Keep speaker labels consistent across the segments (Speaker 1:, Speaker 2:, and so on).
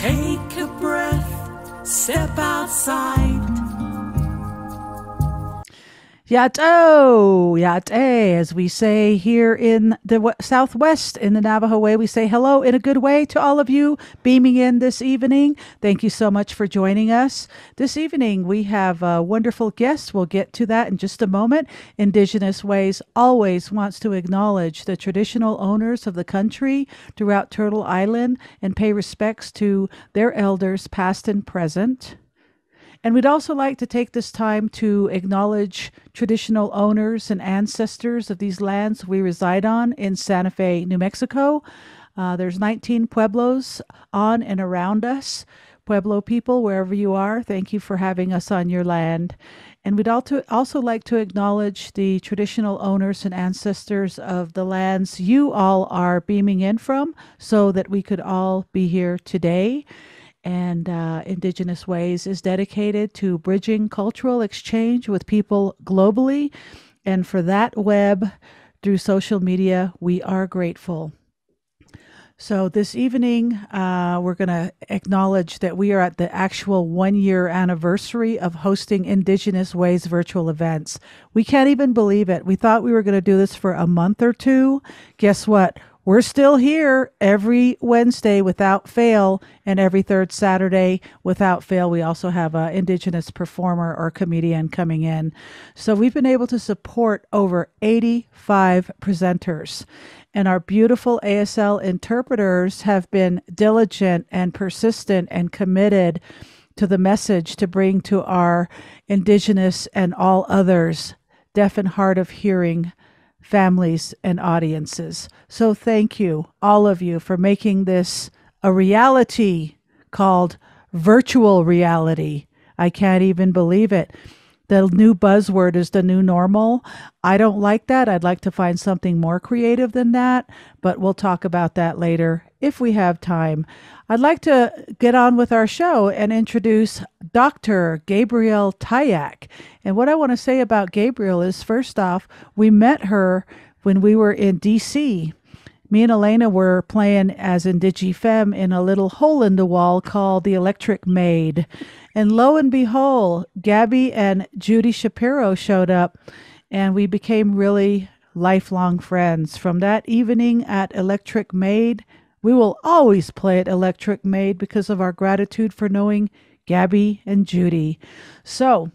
Speaker 1: Take a breath, step outside.
Speaker 2: Yato, yate, as we say here in the w- Southwest in the Navajo way, we say hello in a good way to all of you beaming in this evening. Thank you so much for joining us. This evening, we have a wonderful guest. We'll get to that in just a moment. Indigenous Ways always wants to acknowledge the traditional owners of the country throughout Turtle Island and pay respects to their elders, past and present. And we'd also like to take this time to acknowledge traditional owners and ancestors of these lands we reside on in Santa Fe, New Mexico. Uh, there's 19 pueblos on and around us. Pueblo people, wherever you are, thank you for having us on your land. And we'd also, also like to acknowledge the traditional owners and ancestors of the lands you all are beaming in from so that we could all be here today and uh, Indigenous Ways is dedicated to bridging cultural exchange with people globally. And for that web through social media, we are grateful. So, this evening, uh, we're going to acknowledge that we are at the actual one year anniversary of hosting Indigenous Ways virtual events. We can't even believe it. We thought we were going to do this for a month or two. Guess what? We're still here every Wednesday without fail, and every third Saturday without fail. We also have an Indigenous performer or comedian coming in. So we've been able to support over 85 presenters. And our beautiful ASL interpreters have been diligent and persistent and committed to the message to bring to our Indigenous and all others deaf and hard of hearing families and audiences. So thank you, all of you, for making this a reality called virtual reality. I can't even believe it. The new buzzword is the new normal. I don't like that. I'd like to find something more creative than that, but we'll talk about that later if we have time. I'd like to get on with our show and introduce Dr. Gabrielle Tayac. And what I want to say about Gabrielle is first off, we met her when we were in DC. Me and Elena were playing as Indigifem in a little hole in the wall called the Electric Maid. And lo and behold, Gabi and Judy Shapiro showed up, and we became really lifelong friends. From that evening at Electric Maid, we will always play at Electric Maid because of our gratitude for knowing Gabi and Judy. So,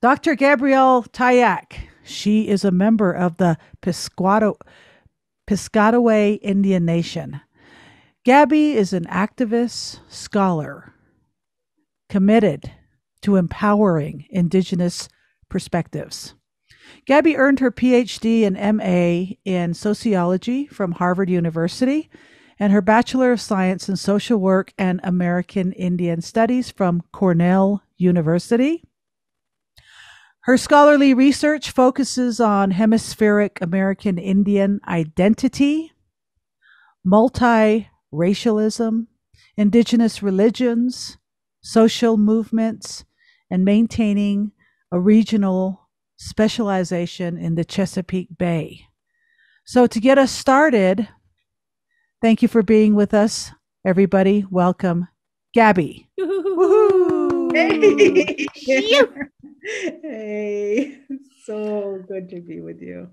Speaker 2: Dr. Gabrielle Tayac, she is a member of the Piscataway Indian Nation. Gabi is an activist, scholar, committed to empowering Indigenous perspectives. Gabi earned her PhD and MA in sociology from Harvard University and her Bachelor of Science in Social Work and American Indian Studies from Cornell University. Her scholarly research focuses on hemispheric American Indian identity, multiracialism, indigenous religions, social movements, and maintaining a regional specialization in the Chesapeake Bay. So, to get us started, thank you for being with us, everybody. Welcome, Gabi.
Speaker 3: Hey. hey, so good to be with you.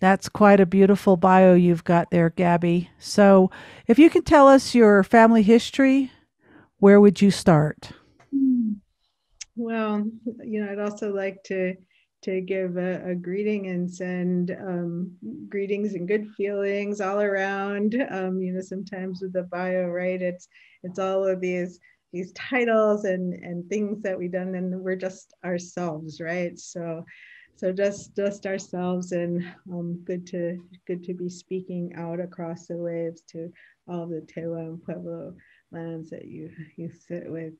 Speaker 2: That's quite a beautiful bio you've got there, Gabi. So, if you can tell us your family history, where would you start? Hmm.
Speaker 3: Well, you know, I'd also like to to give a, a greeting and send um, greetings and good feelings all around. Um, you know, sometimes with the bio, right? It's it's all of these these titles and and things that we've done, and we're just ourselves, right? So so just just ourselves and um, good to good to be speaking out across the waves to all the Tewa and Pueblo lands that you you sit with.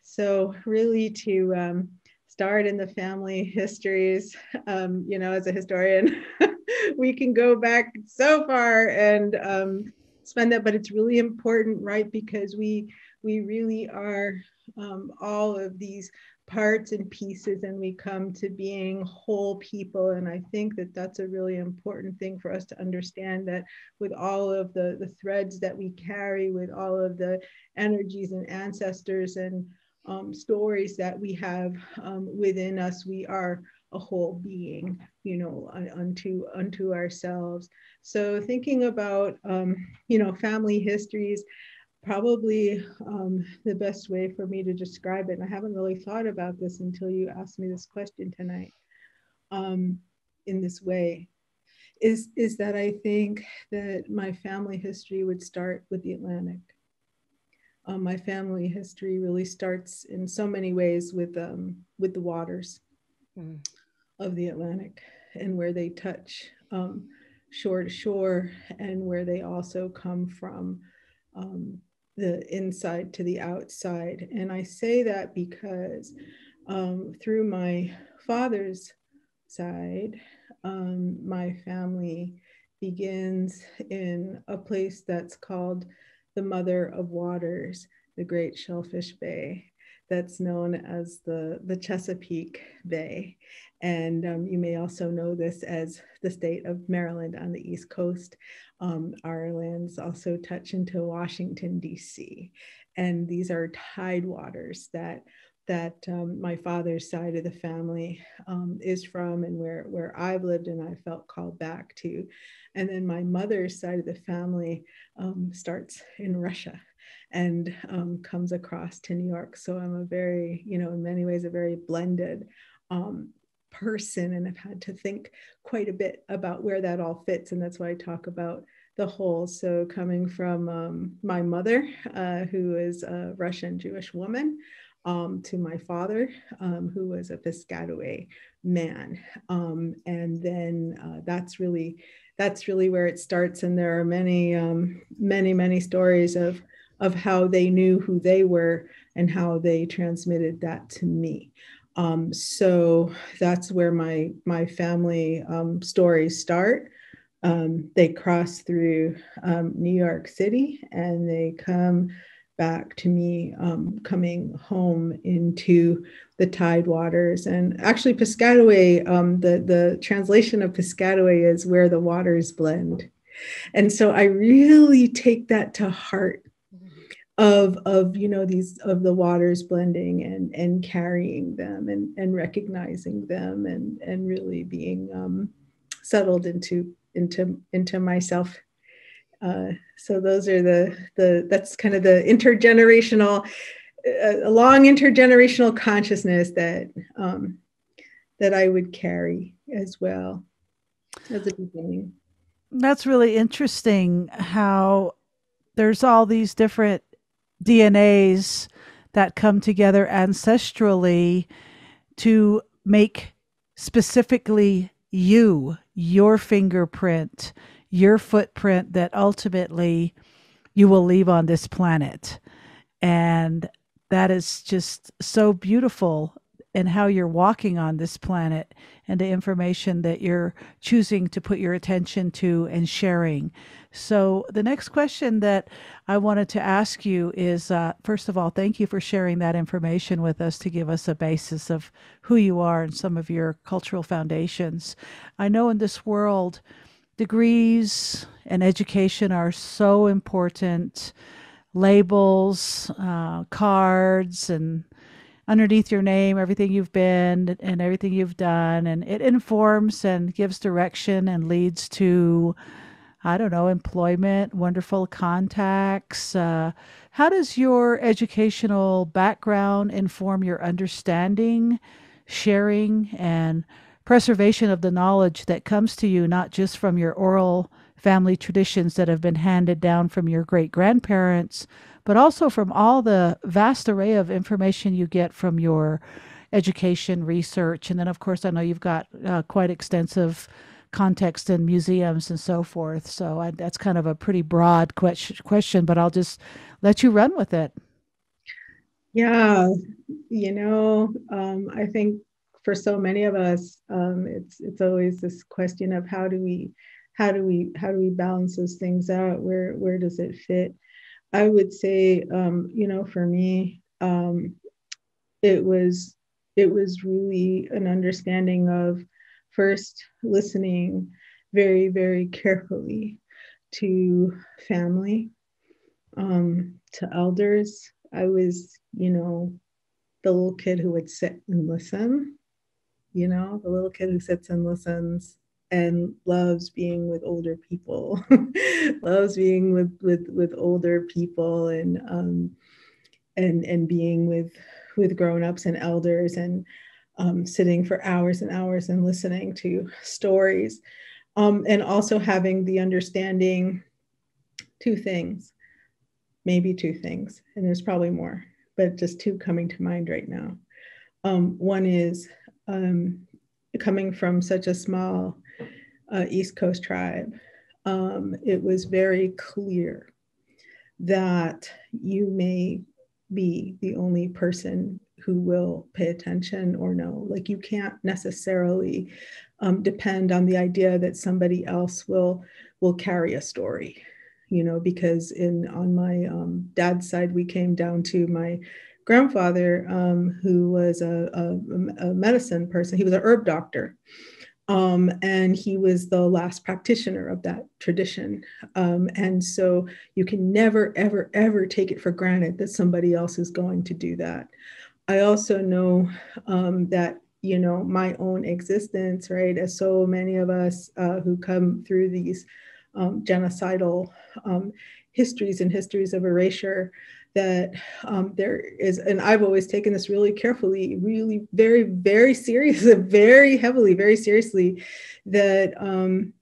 Speaker 3: So really to um, start in the family histories, um, you know, as a historian, we can go back so far and um, spend that, but it's really important, right? Because we we really are um, all of these parts and pieces and we come to being whole people and i think that that's a really important thing for us to understand that with all of the the threads that we carry with all of the energies and ancestors and um, stories that we have um, within us we are a whole being you know unto unto ourselves so thinking about um, you know family histories probably um, the best way for me to describe it, and I haven't really thought about this until you asked me this question tonight um, in this way, is, is that I think that my family history would start with the Atlantic. Um, my family history really starts in so many ways with, um, with the waters mm. of the Atlantic and where they touch um, shore to shore and where they also come from um, the inside to the outside. And I say that because um, through my father's side, um, my family begins in a place that's called the Mother of Waters, the Great Shellfish Bay that's known as the, the Chesapeake Bay. And um, you may also know this as the state of Maryland on the East Coast. Um, our lands also touch into Washington, D.C. And these are tide waters that that um, my father's side of the family um, is from and where, where I've lived and I felt called back to. And then my mother's side of the family um, starts in Russia and um, comes across to New York. So I'm a very, you know, in many ways, a very blended um, person and I've had to think quite a bit about where that all fits. And that's why I talk about the whole. So coming from um, my mother, uh, who is a Russian Jewish woman, um, to my father, um, who was a Piscataway man. Um, and then uh, that's really that's really where it starts. And there are many, um, many, many stories of of how they knew who they were and how they transmitted that to me. Um, so that's where my my family um, stories start. Um, they cross through um, New York City and they come back to me um, coming home into the tide waters. And actually, Piscataway, um, the the translation of Piscataway is where the waters blend. And so I really take that to heart of of you know these of the waters blending and and carrying them and and recognizing them and and really being um, settled into into into myself uh, so those are the the that's kind of the intergenerational uh, a long intergenerational consciousness that um, that I would carry as well as a beginning.
Speaker 2: That's really interesting how there's all these different DNAs that come together ancestrally to make specifically you, your fingerprint, your footprint that ultimately you will leave on this planet. And that is just so beautiful and how you're walking on this planet and the information that you're choosing to put your attention to and sharing. So, the next question that I wanted to ask you is uh, first of all, thank you for sharing that information with us to give us a basis of who you are and some of your cultural foundations. I know in this world, degrees and education are so important, labels, uh, cards, and underneath your name everything you've been and everything you've done. And it informs and gives direction and leads to i don't know employment wonderful contacts. Uh, how does your educational background inform your understanding sharing and preservation of the knowledge that comes to you not just from your oral family traditions that have been handed down from your great grandparents but also from all the vast array of information you get from your education, research, and then, of course, I know you've got uh, quite extensive context in museums and so forth. So I, that's kind of a pretty broad que- question, but I'll just let you run with it.
Speaker 3: Yeah, you know, um, I think for so many of us, um, it's it's always this question of how do we how do we how do we balance those things out? Where where does it fit? I would say, um, you know, for me, um, it was it was really an understanding of first listening very, very carefully to family, um, to elders. I was, you know, the little kid who would sit and listen, you know, the little kid who sits and listens and loves being with older people, loves being with, with, with older people and, um, and, and being with, with grown-ups and elders and um, sitting for hours and hours and listening to stories. Um, and also having the understanding two things maybe two things and there's probably more but just two coming to mind right now. Um, one is um, coming from such a small uh, east coast tribe um, it was very clear that you may be the only person who will pay attention or no. Like you can't necessarily um, depend on the idea that somebody else will will carry a story, you know. Because in on my um, dad's side, we came down to my grandfather, um, who was a, a, a medicine person. He was a herb doctor. Um, and he was the last practitioner of that tradition. Um, and so you can never, ever, ever take it for granted that somebody else is going to do that. I also know um, that you know my own existence, right? As so many of us uh, who come through these um, genocidal um, histories and histories of erasure, that um, there is, and I've always taken this really carefully, really very, very serious, very heavily, very seriously, that um,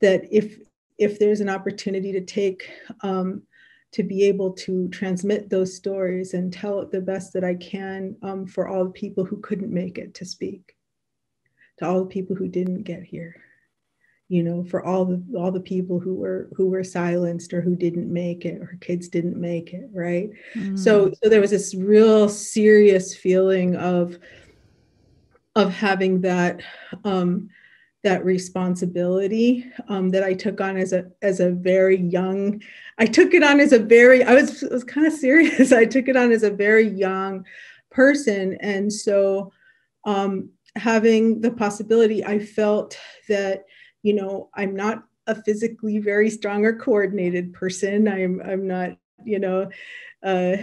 Speaker 3: that if if there's an opportunity to take um, to be able to transmit those stories and tell it the best that I can um, for all the people who couldn't make it to speak, to all the people who didn't get here, you know, for all the all the people who were who were silenced or who didn't make it or kids didn't make it, right? Mm. So so there was this real serious feeling of of having that um, that responsibility um, that I took on as a as a very young. I took it on as a very. I was was kind of serious. I took it on as a very young person, and so um, having the possibility, I felt that you know I'm not a physically very strong or coordinated person. I'm I'm not you know uh,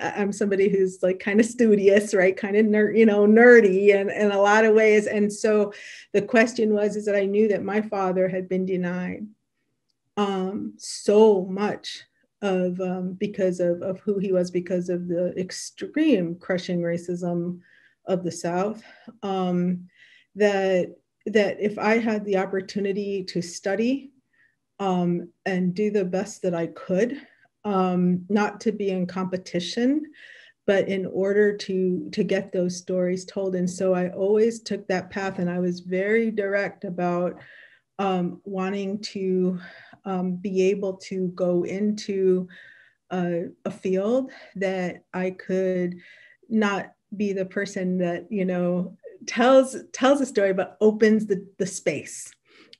Speaker 3: I'm somebody who's like kind of studious, right? Kind of nerd, you know, nerdy and in a lot of ways. And so the question was, is that I knew that my father had been denied um, so much of um, because of, of who he was, because of the extreme crushing racism of the South, um, that that if I had the opportunity to study um, and do the best that I could um, not to be in competition, but in order to to get those stories told. And so I always took that path, and I was very direct about um, wanting to um, be able to go into a, a field that I could not be the person that you know tells tells a story but opens the, the space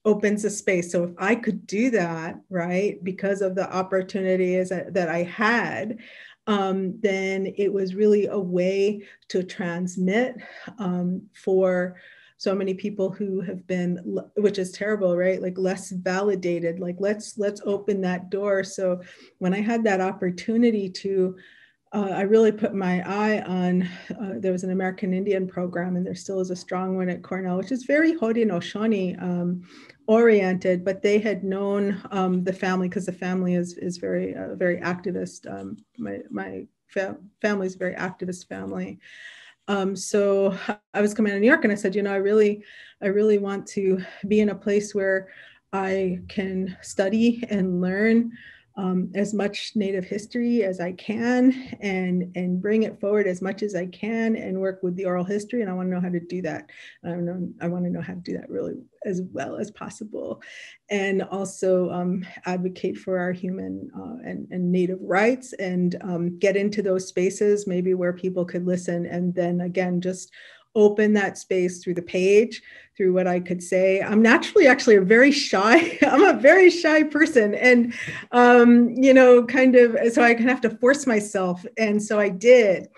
Speaker 3: opens a space. So if I could do that, right, because of the opportunities that I had, um, then it was really a way to transmit um, for so many people who have been which is terrible right like less validated like let's let's open that door so when i had that opportunity to uh, I really put my eye on, uh, there was an American Indian program and there still is a strong one at Cornell, which is very Haudenosaunee um, oriented, but they had known um, the family because the family is, is very, uh, very activist. Um, my my fa- family is a very activist family. Um, so I was coming to New York and I said, you know, I really, I really want to be in a place where I can study and learn um, as much Native history as I can and, and bring it forward as much as I can and work with the oral history. And I want to know how to do that. I, know, I want to know how to do that really as well as possible. And also um, advocate for our human uh, and, and Native rights and um, get into those spaces, maybe where people could listen. And then again, just open that space through the page, through what I could say. I'm naturally actually a very shy, I'm a very shy person. And, um, you know, kind of, so I kind of have to force myself. And so I did.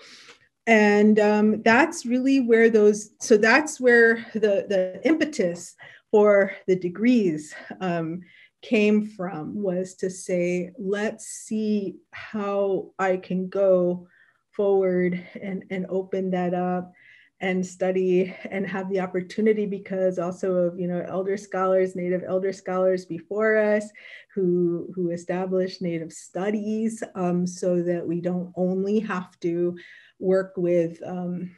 Speaker 3: and um, that's really where those so that's where the the impetus for the degrees um, came from was to say let's see how i can go forward and and open that up and study and have the opportunity because also of you know elder scholars native elder scholars before us who who established native studies um, so that we don't only have to work with um,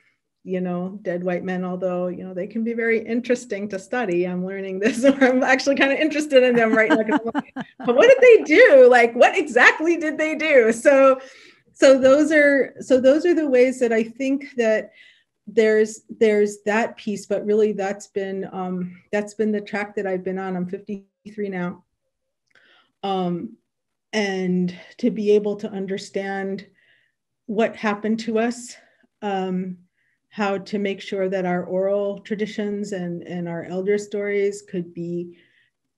Speaker 3: you know dead white men although you know they can be very interesting to study. I'm learning this or i'm actually kind of interested in them right now but what did they do? Like what exactly did they do? So so those are so those are the ways that i think that there's there's that piece but really that's been um that's been the track that i've been on. I'm 53 now. Um and to be able to understand what happened to us um how to make sure that our oral traditions and and our elder stories could be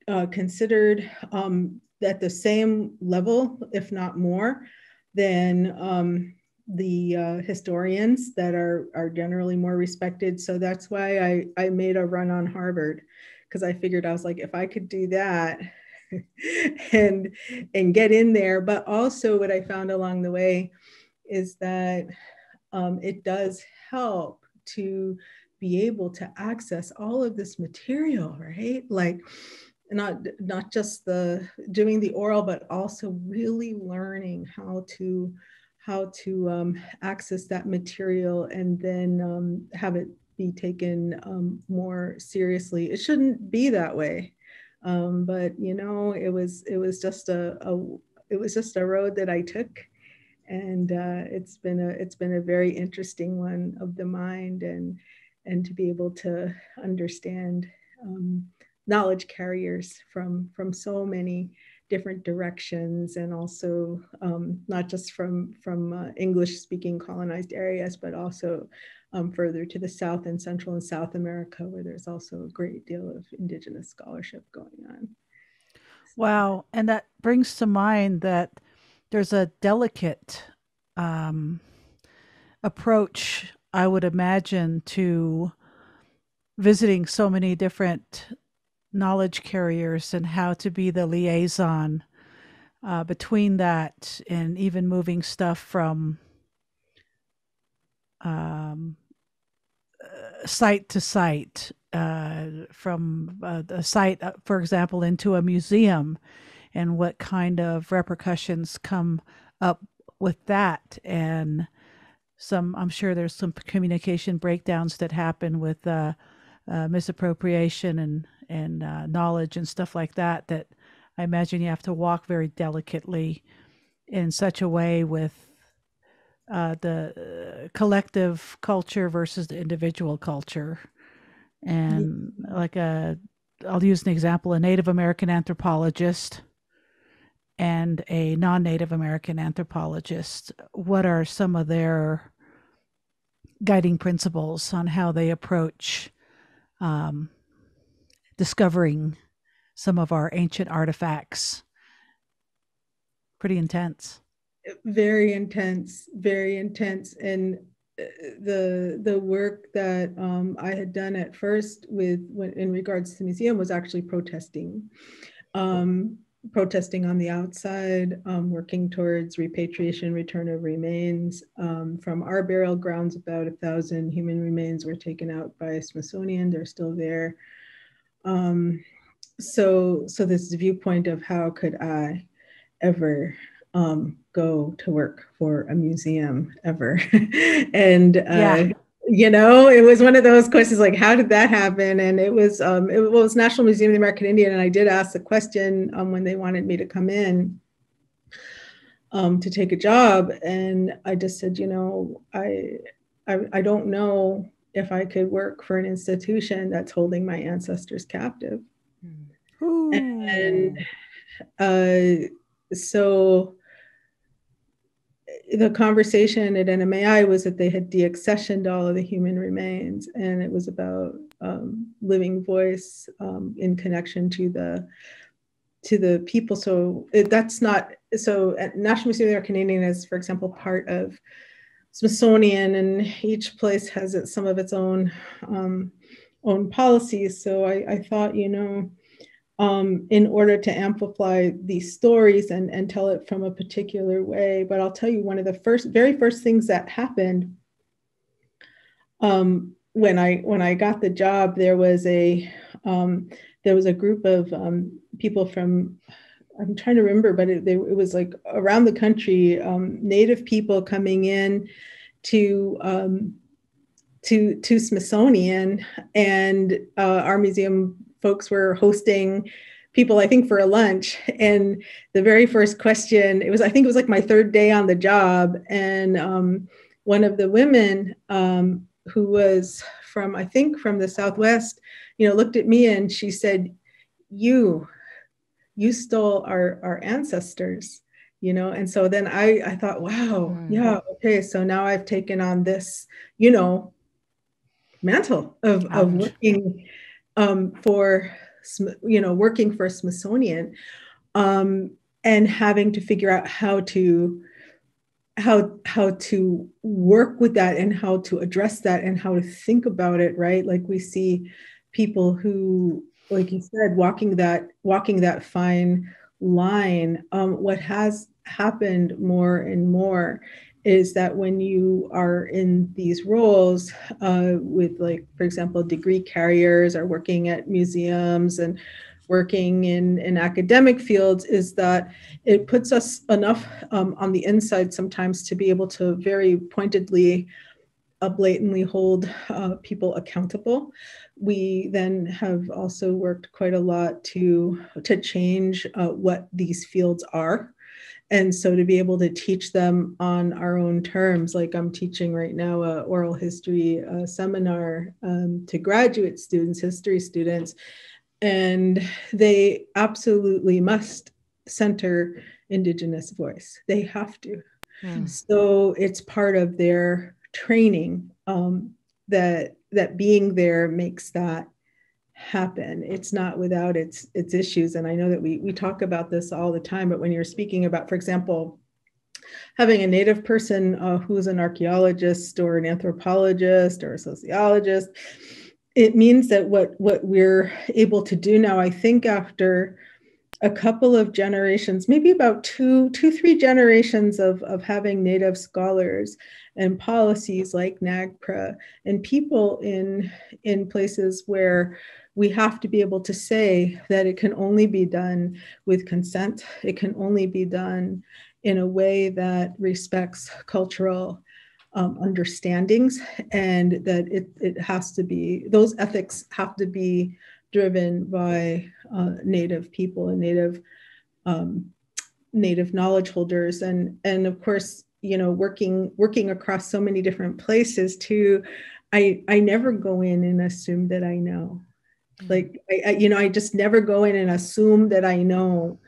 Speaker 3: uh, considered um, at the same level if not more than um, the uh, historians that are are generally more respected. So that's why I I made a run on Harvard because I figured I was like if I could do that and and get in there, but also what I found along the way is that um, it does help to be able to access all of this material, right? Like not not just the doing the oral, but also really learning how to how to um, access that material and then um, have it be taken um, more seriously. It shouldn't be that way, um, but you know, it was it was just a, a, it was just a road that I took, and uh, it's been a it's been a very interesting one of the mind and and to be able to understand um, knowledge carriers from from so many different directions and also um, not just from, from uh, English speaking colonized areas, but also um, further to the South and Central and South America, where there's also a great deal of indigenous scholarship going on.
Speaker 2: Wow. And that brings to mind that there's a delicate um, approach, I would imagine, to visiting so many different knowledge carriers and how to be the liaison uh, between that and even moving stuff from um, uh, site to site, uh, from uh, a site, uh, for example, into a museum, and what kind of repercussions come up with that. And some, I'm sure there's some communication breakdowns that happen with uh, misappropriation and and uh, knowledge and stuff like that that I imagine you have to walk very delicately in such a way with uh, the uh, collective culture versus the individual culture. And yeah. like a, I'll use an example: a Native American anthropologist and a non-Native American anthropologist. What are some of their guiding principles on how they approach um, discovering some of our ancient artifacts. Pretty intense.
Speaker 3: Very intense, very intense. And uh, the the work that um, I had done at first with when, in regards to the museum was actually protesting, um, protesting on the outside, um, working towards repatriation, return of remains. Um, from our burial grounds, about a thousand human remains were taken out by Smithsonian. They're still there. Um, so, so this viewpoint of how could I ever um, go to work for a museum ever, and uh, yeah. you know, it was one of those questions like, how did that happen? And it was um, it was National Museum of the American Indian, and I did ask the question um, when they wanted me to come in. Um, to take a job and i just said you know I, I i don't know if I could work for an institution that's holding my ancestors captive. Ooh. And uh, so the conversation at NMAI was that they had deaccessioned all of the human remains, and it was about um, living voice um, in connection to the to the people. So it, that's not so. At National Museum of the American Indian is, for example, part of Smithsonian, and each place has it, some of its own um, own policies. So I, I thought, you know, um, in order to amplify these stories and, and tell it from a particular way. But I'll tell you, one of the first, very first things that happened um, when I when I got the job, there was a um, there was a group of um, people from I'm trying to remember, but it, it was like around the country, um, Native people coming in to um, to to Smithsonian, and uh, our museum folks were hosting people i think for a lunch. And the very first question it was i think it was like my third day on the job. And um, one of the women um, who was from i think from the southwest you know looked at me and she said you you stole our our ancestors you know? And so then i i thought wow mm. yeah okay so now i've taken on this you know mantle of, of working um, for you know working for Smithsonian um, and having to figure out how to how how to work with that and how to address that and how to think about it right? Like we see people who like you said walking that walking that fine line um, what has happened more and more is that when you are in these roles uh, with like for example degree carriers or working at museums and working in, in academic fields is that it puts us enough um, on the inside sometimes to be able to very pointedly uh, blatantly hold uh, people accountable we then have also worked quite a lot to to change uh, what these fields are. And so to be able to teach them on our own terms like i'm teaching right now a oral history uh, seminar um, to graduate students history students. And they absolutely must center indigenous voice. They have to. Mm. so it's part of their training um, that that being there makes that happen. It's not without its its issues. And i know that we we talk about this all the time but when you're speaking about for example having a native person uh, who's an archaeologist or an anthropologist or a sociologist it means that what what we're able to do now i think after a couple of generations maybe about two two three generations of of having native scholars and policies like NAGPRA and people in in places where we have to be able to say that it can only be done with consent. It can only be done in a way that respects cultural um, understandings and that it, it has to be, those ethics have to be driven by uh, Native people and Native um, Native knowledge holders. And, and of course, you know, working working across so many different places too, I, I never go in and assume that I know. Like I, I, you know i just never go in and assume that i know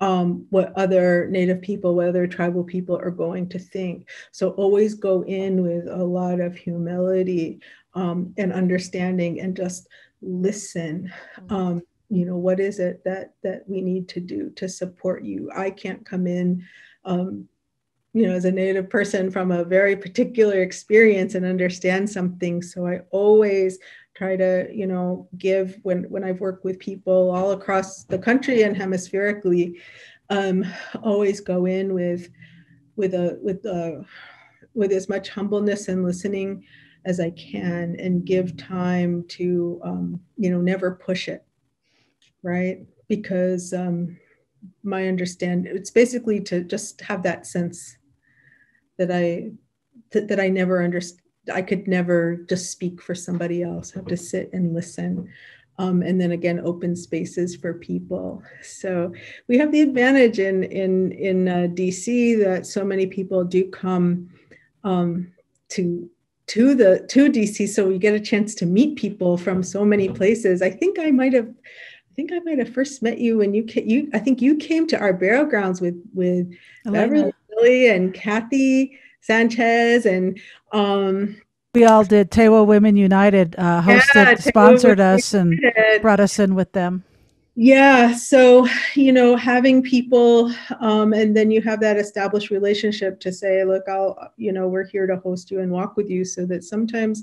Speaker 3: um, what other native people what other tribal people are going to think. So always go in with a lot of humility um, and understanding and just listen mm-hmm. um, you know what is it that that we need to do to support you i can't come in um, you know as a native person from a very particular experience and understand something so i always try to you know give when when i've worked with people all across the country and hemispherically um, always go in with with a with a with as much humbleness and listening as i can and give time to um, you know never push it right because um, my understand it's basically to just have that sense that i that, that i never understand I could never just speak for somebody else. I have to sit and listen. Um, and then again, open spaces for people. So we have the advantage in in in uh, DC that so many people do come um, to to the to DC, so we get a chance to meet people from so many places. I think I might have. I think I might have first met you when you came, you I think you came to our burial grounds with with Beverly and Kathy Sanchez and um,
Speaker 2: we all did. Tewa Women United uh, hosted, yeah, sponsored us, and brought us in with them.
Speaker 3: Yeah so you know having people um, and then you have that established relationship to say look i'll you know we're here to host you and walk with you so that sometimes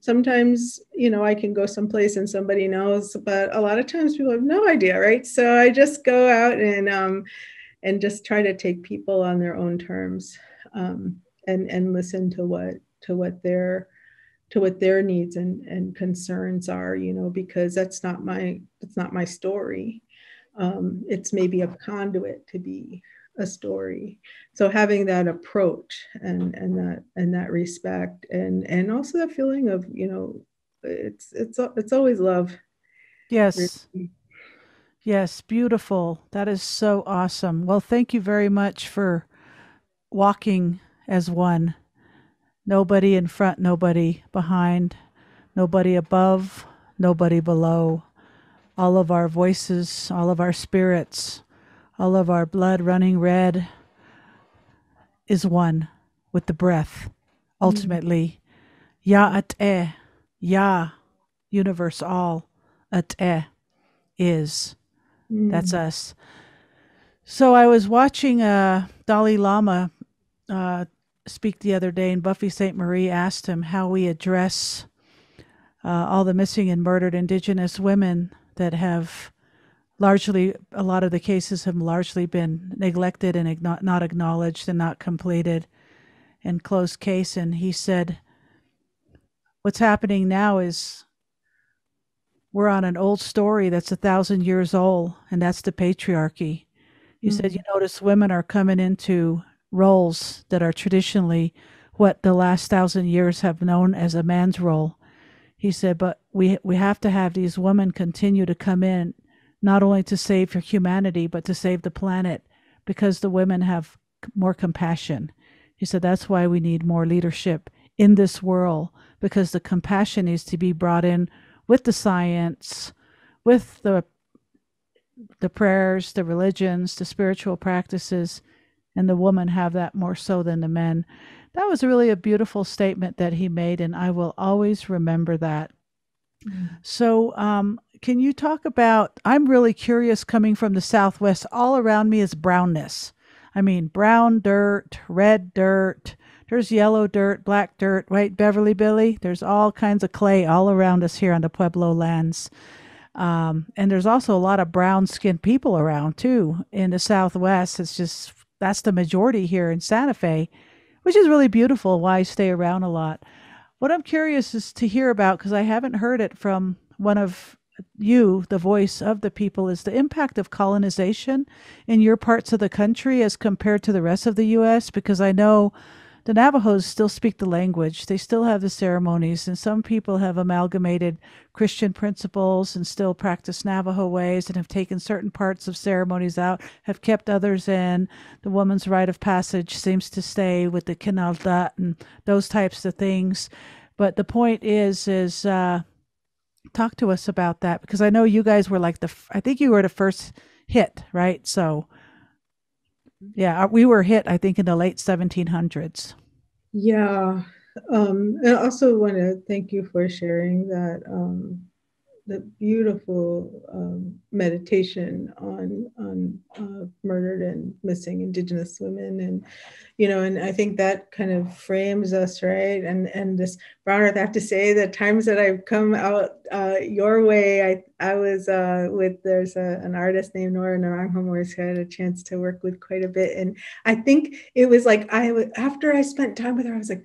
Speaker 3: sometimes you know i can go someplace and somebody knows but a lot of times people have no idea right? So i just go out and um, and just try to take people on their own terms um, and and listen to what to what they're to what their needs and, and concerns are you know because that's not my it's not my story. Um, it's maybe a conduit to be a story. So having that approach and and that and that respect and and also that feeling of you know it's it's it's always love.
Speaker 2: Yes. Yes beautiful. That is so awesome. Well thank you very much for walking as one Nobody in front, nobody behind, nobody above, nobody below. All of our voices, all of our spirits, all of our blood running red is one with the breath. Ultimately, Ya at e, Ya, universe all, at e, is. Mm. That's us. So I was watching uh, Dalai Lama uh, speak the other day, and Buffy Sainte-Marie asked him how we address uh, all the missing and murdered Indigenous women that have largely, a lot of the cases have largely been neglected and not acknowledged and not completed and closed case. And he said, What's happening now is we're on an old story that's a thousand years old, and that's the patriarchy. He mm-hmm. said, You notice women are coming into roles that are traditionally what the last thousand years have known as a man's role. He said, but we we have to have these women continue to come in, not only to save humanity, but to save the planet, because the women have more compassion. He said that's why we need more leadership in this world, because the compassion needs to be brought in with the science, with the the prayers, the religions, the spiritual practices, and the woman have that more so than the men. That was really a beautiful statement that he made, and I will always remember that. Mm. So, um, can you talk about? I'm really curious coming from the Southwest, all around me is brownness. I mean, brown dirt, red dirt, there's yellow dirt, black dirt, right, Beverly Billy? There's all kinds of clay all around us here on the Pueblo lands. Um, and there's also a lot of brown skinned people around too in the Southwest. It's just that's the majority here in Santa Fe, which is really beautiful. Why I stay around a lot. What I'm curious is to hear about because I haven't heard it from one of you, the voice of the people, is the impact of colonization in your parts of the country as compared to the rest of the U.S. Because I know the Navajos still speak the language, they still have the ceremonies, and some people have amalgamated Christian principles and still practice Navajo ways and have taken certain parts of ceremonies out, have kept others in. The woman's rite of passage seems to stay with the Kinaaldá and those types of things. But the point is, is uh, talk to us about that because I know you guys were like the, I think you were the first hit, right? So yeah, uh, we were hit, I think, in the late 1700s.
Speaker 3: Yeah. Um, and also want to thank you for sharing that um, the beautiful um, meditation on on uh, murdered and missing Indigenous women, and you know, and I think that kind of frames us, right? And and this Brown Earth, I have to say, the times that I've come out uh, your way, I I was uh, with there's a, an artist named Nora Naranjo Morse who I had a chance to work with quite a bit, and I think it was like I after I spent time with her, I was like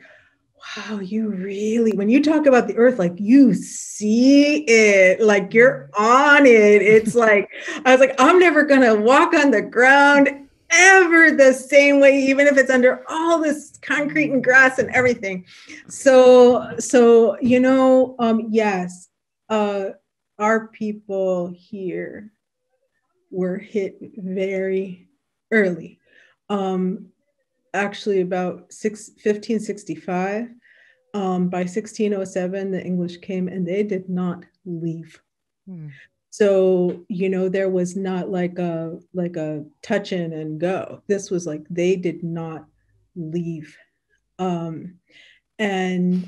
Speaker 3: wow, you really, when you talk about the earth, like you see it, like you're on it. It's like, I was like, I'm never going to walk on the ground ever the same way, even if it's under all this concrete and grass and everything. So, so, you know, um, yes, uh, our people here were hit very early. Um, actually about six, 1565. Um, by 1607, the English came and they did not leave. Hmm. So, you know, there was not like a like a touch in and go. This was like they did not leave. Um, and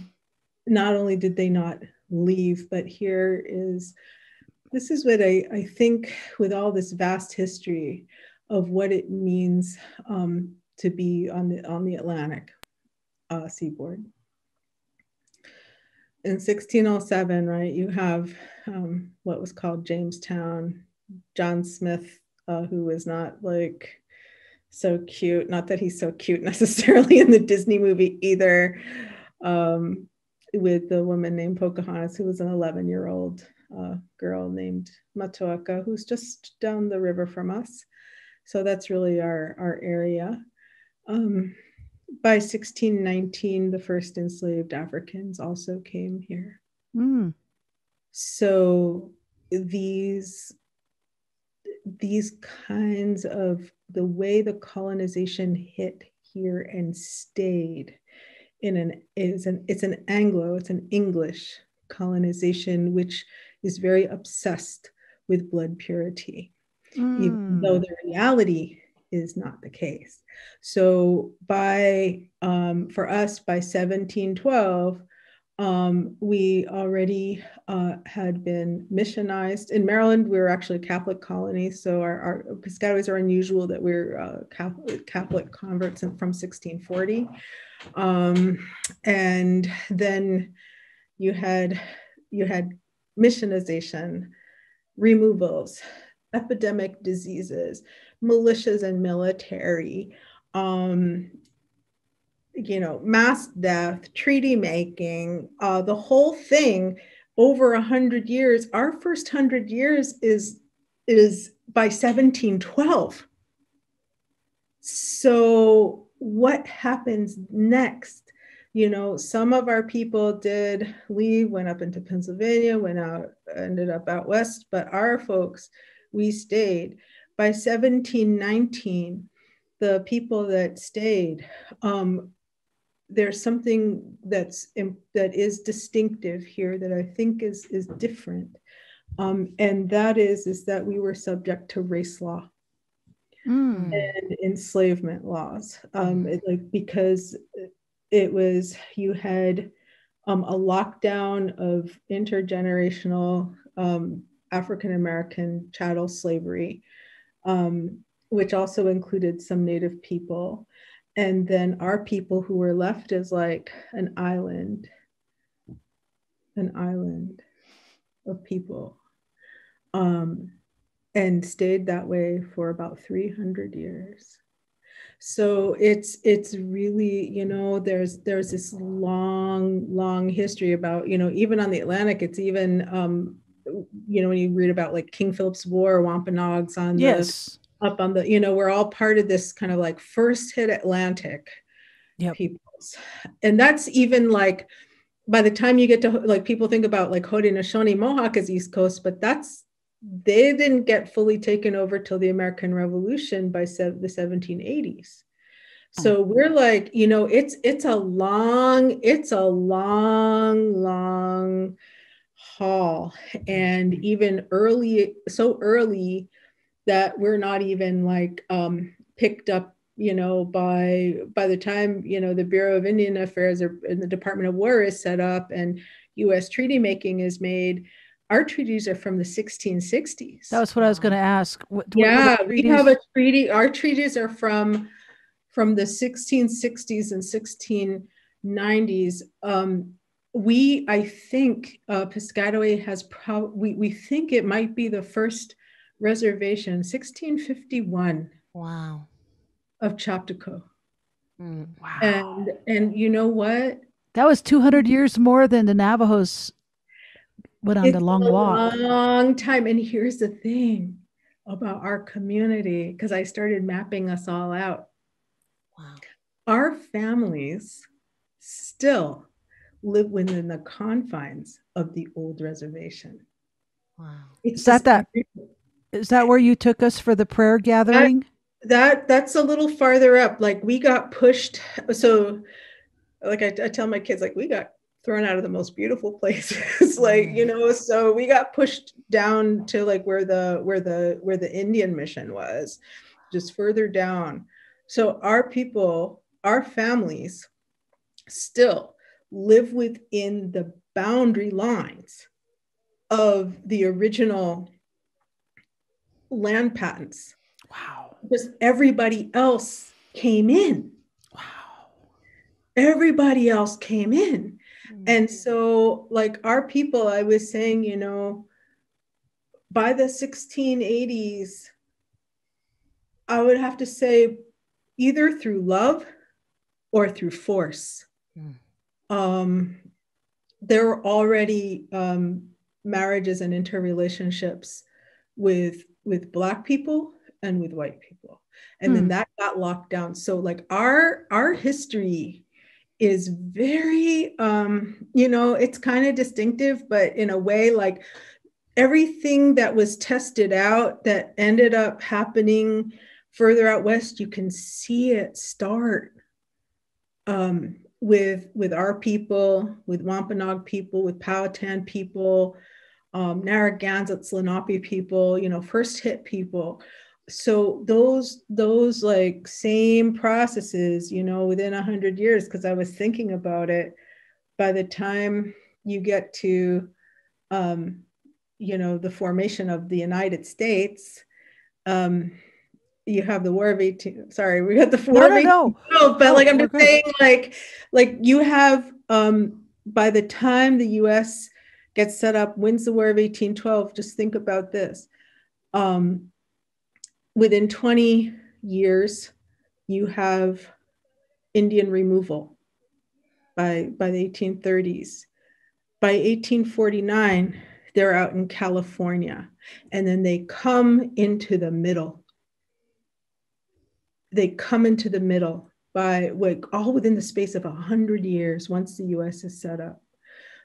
Speaker 3: not only did they not leave, but here is this is what I, I think with all this vast history of what it means um, to be on the on the Atlantic uh, seaboard. In 1607, right, you have um, what was called Jamestown. John Smith, uh, who was not like so cute, not that he's so cute necessarily in the Disney movie either, um, with the woman named Pocahontas, who was an 11 year old uh, girl named Matoaka, who's just down the river from us. So that's really our, our area. Um, by 1619, the first enslaved Africans also came here. Mm. So these these kinds of the way the colonization hit here and stayed in an is an it's an Anglo, it's an English colonization, which is very obsessed with blood purity, mm. even though the reality is not the case. So by um, for us by 1712, um, we already uh, had been missionized. In Maryland, we were actually a Catholic colony, so our, our Piscataways are unusual that we're uh, Catholic, Catholic converts from 1640. Um, and then you had you had missionization, removals, epidemic diseases, militias and military, um, you know, mass death, treaty making, uh, the whole thing over a hundred years. Our first hundred years is is by 1712. So what happens next? You know, some of our people did leave, went up into Pennsylvania, went out, ended up out west, but our folks, we stayed. By 1719, the people that stayed um, there's something that's that is distinctive here that I think is is different, um, and that is is that we were subject to race law mm. and enslavement laws, um, it, like because it was you had um, a lockdown of intergenerational um, African American chattel slavery, um, which also included some Native people. And then our people who were left as like an island an island of people um, and stayed that way for about 300 years. So it's it's really you know there's there's this long long history about you know even on the atlantic it's even um you know when you read about like king philip's war wampanoags on
Speaker 2: yes.
Speaker 3: up on the you know we're all part of this kind of like first hit atlantic yep. peoples. And that's even like by the time you get to like people think about like haudenosaunee mohawk as east coast but that's they didn't get fully taken over till the american revolution by se- the 1780s hmm. so we're like you know it's it's a long it's a long long haul and even early so early that we're not even like um, picked up you know by by the time you know the bureau of indian affairs or and the department of war is set up and us treaty making is made our treaties are from the 1660s
Speaker 2: that was what i was going to ask. What,
Speaker 3: yeah we have a treaty our treaties are from from the 1660s and 1690s um, we i think uh, piscataway has probably we, we think it might be the first reservation 1651
Speaker 4: wow.
Speaker 3: Of Chaptico
Speaker 4: mm,
Speaker 3: wow. And and you know what?
Speaker 2: That was 200 years more than the navajos went on
Speaker 3: it's
Speaker 2: the long
Speaker 3: a
Speaker 2: walk.
Speaker 3: long time. And here's the thing about our community because i started mapping us all out.
Speaker 4: Wow.
Speaker 3: Our families still live within the confines of the old reservation
Speaker 2: wow it's is that that is that where you took us for the prayer gathering?
Speaker 3: That, that that's a little farther up. Like we got pushed. So, like I, I tell my kids, like we got thrown out of the most beautiful places. like you know, so we got pushed down to like where the where the where the Indian mission was, just further down. So our people, our families, still live within the boundary lines of the original land patents
Speaker 2: Wow.
Speaker 3: because everybody else came in.
Speaker 2: Wow.
Speaker 3: Everybody else came in.
Speaker 4: Mm.
Speaker 3: And so, like our people, I was saying, you know, by the 1680s, I would have to say either through love or through force.
Speaker 4: Mm.
Speaker 3: Um, there were already um, marriages and interrelationships with with black people and with white people and
Speaker 2: Hmm.
Speaker 3: then that got locked down so like our our history is very um you know it's kind of distinctive but in a way like everything that was tested out that ended up happening further out west you can see it start um with with our people with wampanoag people with powhatan people um, Narragansett, Lenape people, you know, first hit people. So those those like same processes, you know, within a hundred years, because I was thinking about it, by the time you get to, um, you know, the formation of the United States, um, you have the War of 18. Sorry, we got the War
Speaker 2: No,
Speaker 3: of
Speaker 2: no,
Speaker 3: 18
Speaker 2: no.
Speaker 3: no, but
Speaker 2: No,
Speaker 3: like I'm just
Speaker 2: good.
Speaker 3: saying, like, like you have um by the time the US gets set up, wins the War of 1812, just think about this. Um within 20 years, you have Indian removal by by the 1830s. By 1849, they're out in California, and then they come into the middle they come into the middle by like all within the space of a hundred years once the US is set up.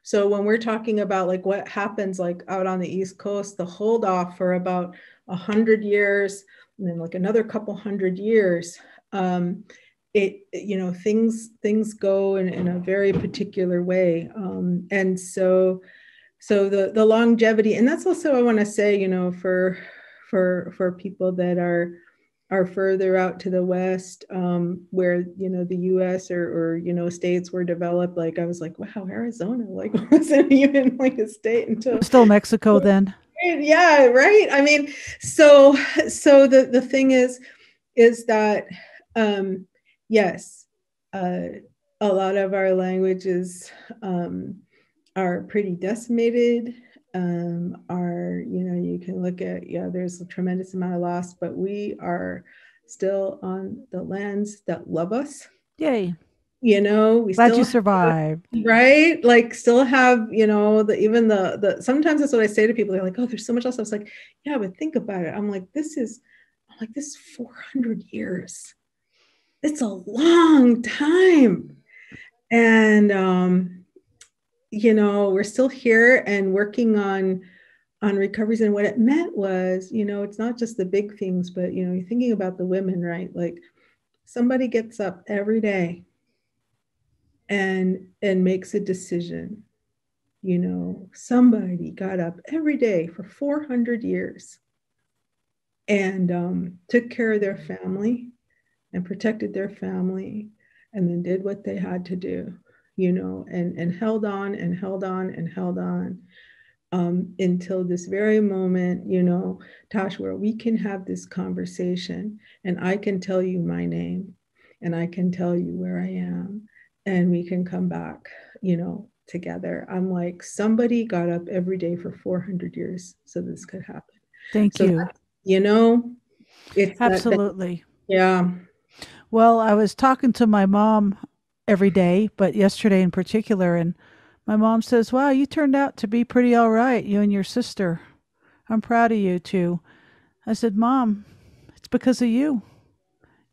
Speaker 3: So when we're talking about like what happens like out on the East Coast, the hold off for about a hundred years, and then like another couple hundred years, um, it you know things things go in, in a very particular way, um, and so so the the longevity, and that's also I want to say you know for for for people that are are further out to the west um, where you know the us or, or you know states were developed like i was like wow arizona like wasn't even like a state until
Speaker 2: Still Mexico then.
Speaker 3: yeah right i mean so so the the thing is is that um yes uh a lot of our languages um are pretty decimated um are you know you can look at yeah there's a tremendous amount of loss but we are still on the lands that love us.
Speaker 2: Yay.
Speaker 3: you know we
Speaker 2: Glad
Speaker 3: still
Speaker 2: you
Speaker 3: have-
Speaker 2: survived.
Speaker 3: right? Like still have you know the even the the sometimes that's what i say to people they're like oh there's so much else. I was like yeah but think about it. I'm like this is i'm like this is 400 years. It's a long time. And um you know we're still here and working on on recoveries. And what it meant was you know it's not just the big things but you know you're thinking about the women right? Like somebody gets up every day and and makes a decision. You know somebody got up every day for 400 years and um, took care of their family and protected their family and then did what they had to do you know and and held on and held on and held on um, until this very moment you know Tash where we can have this conversation and i can tell you my name and i can tell you where i am and we can come back, you know, together. I'm like, somebody got up every day for 400 years so this could happen.
Speaker 2: Thank
Speaker 3: So
Speaker 2: you.
Speaker 3: that- You know, it's that- that-
Speaker 2: Absolutely.
Speaker 3: yeah.
Speaker 2: Well, I was talking to my mom every day, but yesterday in particular, and my mom says, Wow, you turned out to be pretty all right, you and your sister. I'm proud of you too. I said, Mom, it's because of you.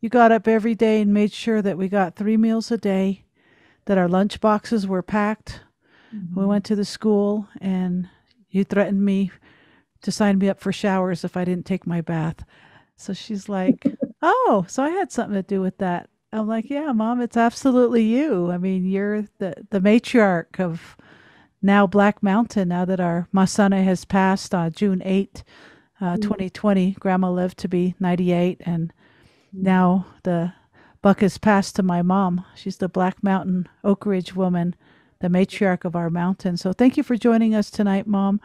Speaker 2: You got up every day and made sure that we got three meals a day, that our lunch boxes were packed. We mm-hmm. went to the school, and you threatened me to sign me up for showers if I didn't take my bath. So she's like, Oh, so I had something to do with that. I'm like, yeah, mom, it's absolutely you. I mean, you're the, the matriarch of now Black Mountain, now that our Masana has passed uh, June 8, uh, 2020. Grandma lived to be 98, and now the buck has passed to my mom. She's the Black Mountain Oak Ridge woman, the matriarch of our mountain. So thank you for joining us tonight, mom.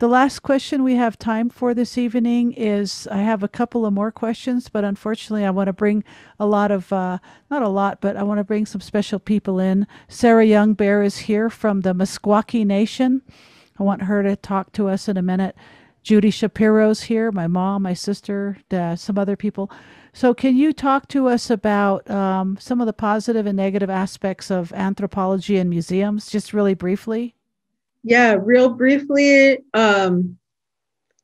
Speaker 2: The last question we have time for this evening is I have a couple of more questions, but unfortunately, I want to bring a lot of, uh, not a lot, but I want to bring some special people in. Sarah Young Bear is here from the Meskwaki Nation. I want her to talk to us in a minute. Judy Shapiro's here, my mom, my sister, uh, some other people. So, can you talk to us about um, some of the positive and negative aspects of anthropology and museums, just really briefly?
Speaker 3: Yeah, real briefly, um,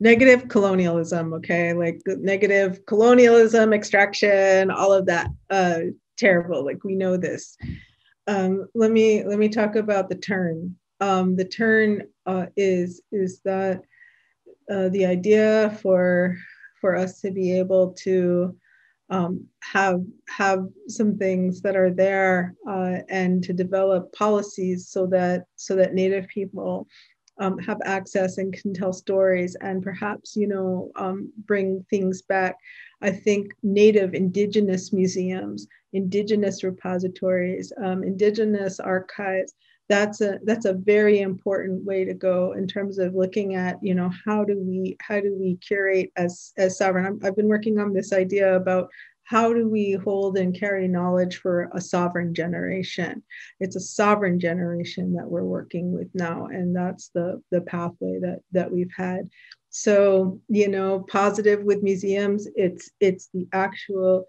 Speaker 3: negative colonialism, okay? Like negative colonialism, extraction, all of that. Uh, terrible. Like we know this. Um, let me let me talk about the turn. Um, the turn uh, is is that uh, the idea for for us to be able to um, have have some things that are there uh, and to develop policies so that so that Native people um, have access and can tell stories and perhaps you know um, bring things back. I think Native Indigenous museums, Indigenous repositories, um, Indigenous archives that's a that's a very important way to go in terms of looking at you know how do we how do we curate as as sovereign? I have been working on this idea about how do we hold and carry knowledge for a sovereign generation. It's a sovereign generation that we're working with now and that's the the pathway that that we've had. So you know positive with museums it's it's the actual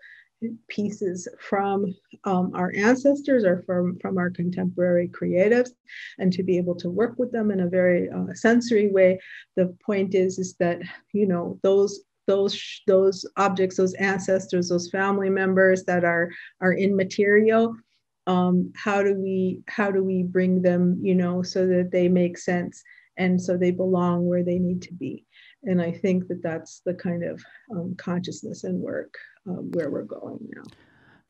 Speaker 3: pieces from um, our ancestors or from, from our contemporary creatives and to be able to work with them in a very uh, sensory way. The point is is that you know those those those objects those ancestors those family members that are are immaterial um, how do we how do we bring them you know so that they make sense and so they belong where they need to be? And i think that that's the kind of um, consciousness and work um, where we're going now.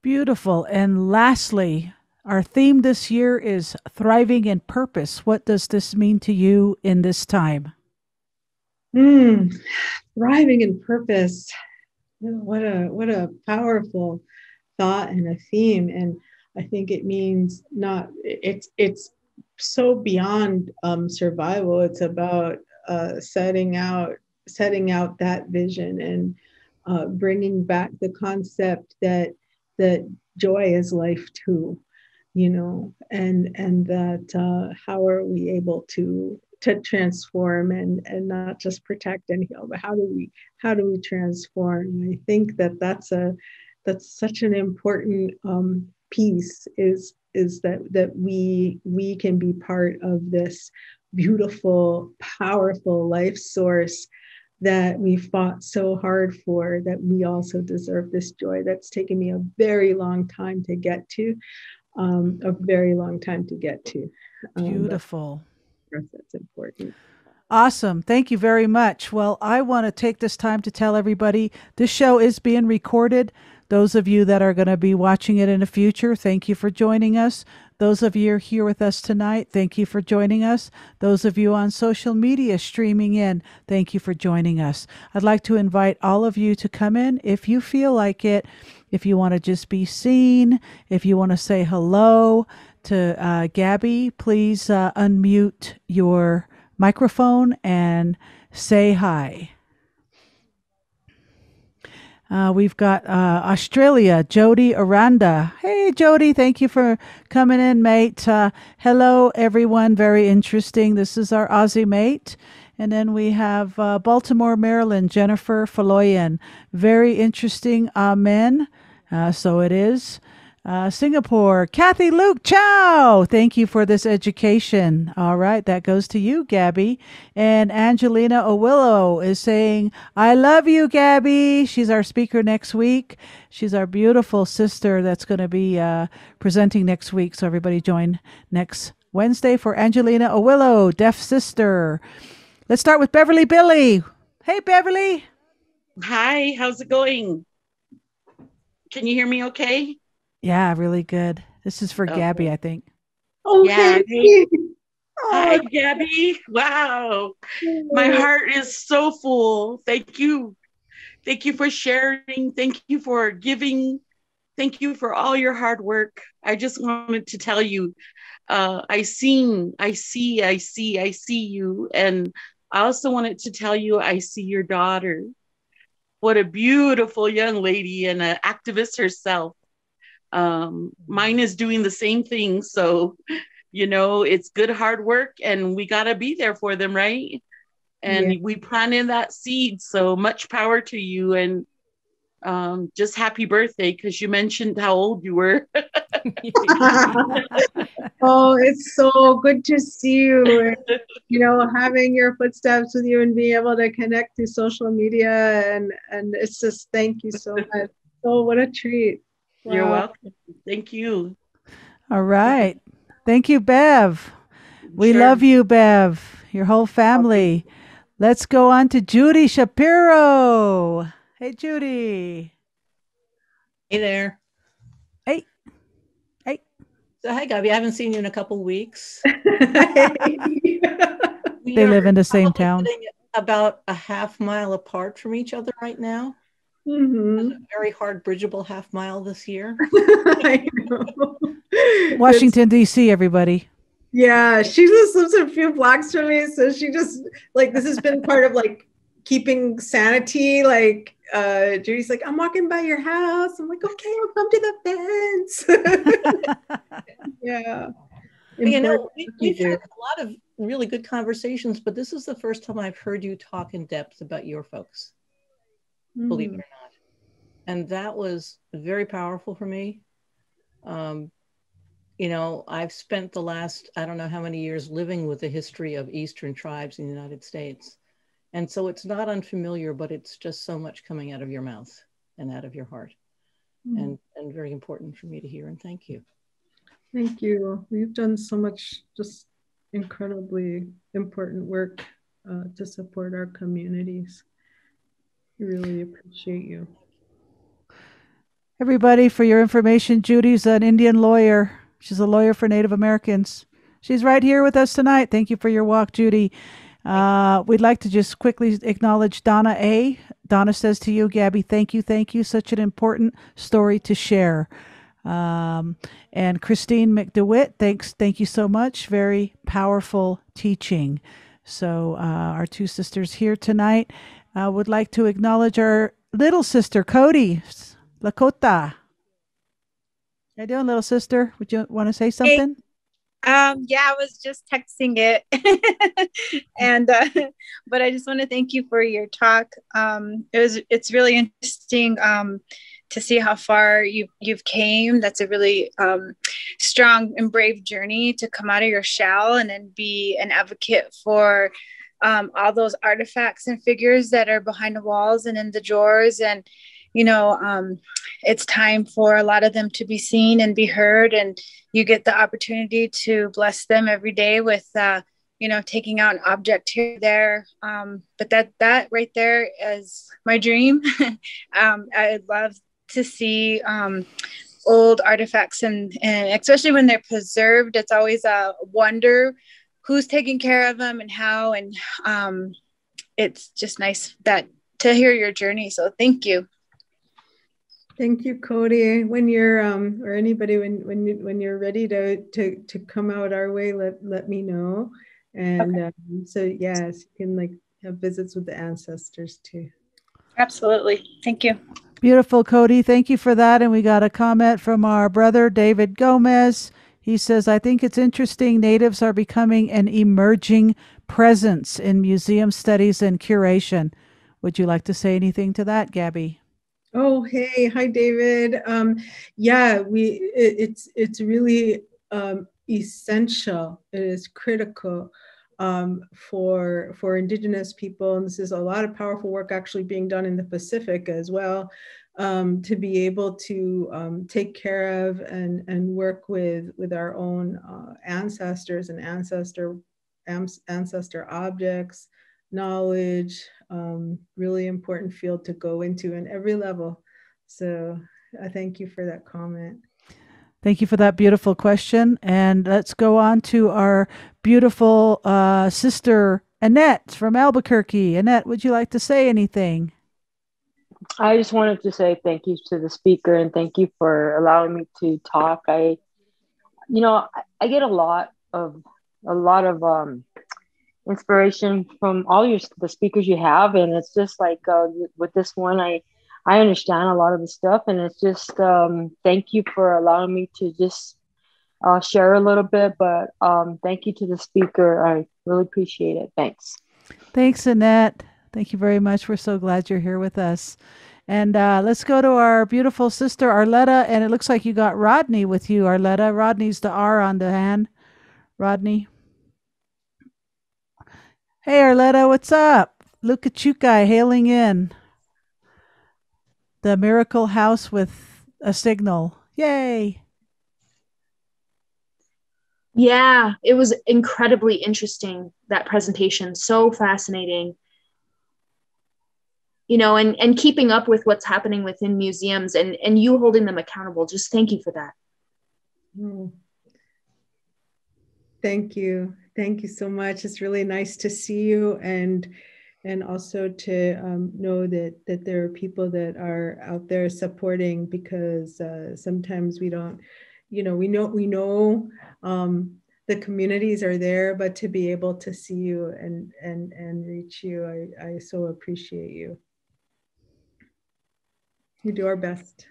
Speaker 2: Beautiful. And lastly, our theme this year is thriving in purpose. What does this mean to you in this time?
Speaker 3: Mm, thriving in purpose. What a what a powerful thought and a theme. And I think it means not it's it's so beyond um, survival. It's about uh, setting out setting out that vision and uh, bringing back the concept that that joy is life too, you know, and and that uh, how are we able to to transform and and not just protect and heal, but how do we how do we transform? I think that that's a that's such an important um, piece is is that that we we can be part of this beautiful powerful life source that we fought so hard for that we also deserve this joy that's taken me a very long time to get to um, a very long time to get to
Speaker 2: um, beautiful
Speaker 3: that's, that's important
Speaker 2: Awesome. Thank you very much. Well, I want to take this time to tell everybody this show is being recorded. Those of you that are going to be watching it in the future, thank you for joining us. Those of you here with us tonight, thank you for joining us. Those of you on social media streaming in, thank you for joining us. I'd like to invite all of you to come in if you feel like it. If you want to just be seen, if you want to say hello to uh, Gabi, please uh, unmute your microphone and say hi. Uh, we've got uh, Australia, Jody Aranda. Hey, Jody, thank you for coming in, mate. Uh, hello, everyone. Very interesting. This is our Aussie mate. And then we have uh, Baltimore, Maryland, Jennifer Faloyan. Very interesting. Amen. Uh, so it is. Uh, Singapore, Kathy Luke Chow. Thank you for this education. All right, that goes to you, Gabi. And Angelina Owillo is saying, I love you, Gabi. She's our speaker next week. She's our beautiful sister that's going to be uh, presenting next week. So everybody join next Wednesday for Angelina Owillo, deaf sister. Let's start with Beverly Billy. Hey, Beverly.
Speaker 5: Hi, how's it going? Can you hear me okay?
Speaker 2: Yeah, really good. This is for okay. Gabi, I think.
Speaker 5: Oh, yeah. Hey. Hi, Gabi. Wow. My heart is so full. Thank you. Thank you for sharing. Thank you for giving. Thank you for all your hard work. I just wanted to tell you uh, I seen, I see, I see, I see you. And I also wanted to tell you I see your daughter. What a beautiful young lady and an activist herself. Um, mine is doing the same thing. So, you know, it's good hard work and we got to be there for them, right? And
Speaker 3: Yeah.
Speaker 5: we planted that seed. So much power to you. And um, just happy birthday because you mentioned how old you were.
Speaker 3: oh, it's so good to see you. You know, having your footsteps with you and being able to connect through social media and and it's just thank you so much. Oh, what a treat.
Speaker 5: You're welcome. Thank you.
Speaker 2: All right. Thank you, Bev. We
Speaker 5: Sure.
Speaker 2: love you, Bev, your whole family. Let's go on to Judy Shapiro. Hey, Judy.
Speaker 6: Hey there.
Speaker 2: Hey. Hey.
Speaker 6: So hi, Gabi. I haven't seen you in a couple weeks. We
Speaker 2: They live in the same town.
Speaker 6: About a half mile apart from each other right now.
Speaker 3: Mhm.
Speaker 6: A very hard bridgeable half mile this year.
Speaker 3: I know.
Speaker 2: Washington, D.C., everybody.
Speaker 3: Yeah, she just lives a few blocks from me. So she just like this has been part of like keeping sanity. Like uh Judy's like, I'm walking by your house. I'm like, okay, I'll come to the fence. yeah.
Speaker 6: But, you know, we,
Speaker 3: you
Speaker 6: we've had a lot of really good conversations, but this is the first time I've heard you talk in depth about your folks, believe it
Speaker 3: Mm.
Speaker 6: or not. And that was very powerful for me. Um, you know, I've spent the last, I don't know how many years living with the history of Eastern tribes in the United States. And so it's not unfamiliar, but it's just so much coming out of your mouth and out of your heart
Speaker 3: Mm.
Speaker 6: and, and very important for me to hear. And thank you.
Speaker 3: Thank you. We've done so much just incredibly important work uh, to support our communities. We really appreciate you.
Speaker 2: Everybody, for your information, Judy's an Indian lawyer. She's a lawyer for Native Americans. She's right here with us tonight. Thank you for your walk, Judy. Uh, we'd like to just quickly acknowledge Donna A. Donna says to you, Gabi, thank you, thank you. Such an important story to share. Um, and Christine McDewitt, thanks, thank you so much. Very powerful teaching. So uh, our two sisters here tonight uh, would like to acknowledge our little sister, Cody Lakota. How you doing, little sister? Would you want to say something?
Speaker 7: Um, yeah, I was just texting it, and uh, but I just want to thank you for your talk. Um, it was it's really interesting um, to see how far you you've came. That's a really um, strong and brave journey to come out of your shell and then be an advocate for um, all those artifacts and figures that are behind the walls and in the drawers and you know um, it's time for a lot of them to be seen and be heard and you get the opportunity to bless them every day with uh, you know taking out an object here there. Um, but that that right there is my dream. Um, i'd love to see um, old artifacts and, and especially when they're preserved it's always a wonder who's taking care of them and how and um, it's just nice that to hear your journey. So thank you
Speaker 3: Thank you, Cody. When you're um or anybody when when you, when you're ready to to to come out our way, let let me know. And um, so yes, you can like have visits with the ancestors too.
Speaker 7: absolutely thank you
Speaker 2: Beautiful, Cody. Thank you for that. And we got a comment from our brother, David Gomez. He says, I think it's interesting. Natives are becoming an emerging presence in museum studies and curation. Would you like to say anything to that, Gabi?
Speaker 3: Oh, hey, hi, David. Um, yeah, we it, it's it's really um, essential. It is critical um, for for Indigenous people, and this is a lot of powerful work actually being done in the Pacific as well. Um, to be able to um, take care of and and work with with our own uh, ancestors and ancestor ancestor objects knowledge, um, really important field to go into in every level. So I thank you for that comment.
Speaker 2: Thank you for that beautiful question. And let's go on to our beautiful uh, sister, Annette from Albuquerque. Annette, would you like to say anything?
Speaker 8: I just wanted to say thank you to the speaker and thank you for allowing me to talk. I, you know, I, I get a lot of a lot of um, inspiration from all your the speakers you have, and it's just like uh, with this one, I I understand a lot of the stuff, and it's just um, thank you for allowing me to just uh, share a little bit. But um, thank you to the speaker. I really appreciate it. Thanks.
Speaker 2: Thanks, Annette. Thank you very much. We're so glad you're here with us. And uh, let's go to our beautiful sister Arletta. And it looks like you got Rodney with you, Arletta. Rodney's the R on the hand. Rodney. Hey, Arletta, what's up? Luka Chukai hailing in. The Miracle House with a signal. Yay.
Speaker 9: Yeah, it was incredibly interesting, that presentation. So fascinating you know and and keeping up with what's happening within museums and and you holding them accountable just thank you for that
Speaker 3: mm. thank you thank you so much it's really nice to see you and and also to um, know that that there are people that are out there supporting because uh, sometimes we don't you know we know we know um, the communities are there but to be able to see you and and and reach you i i so appreciate you we do our best.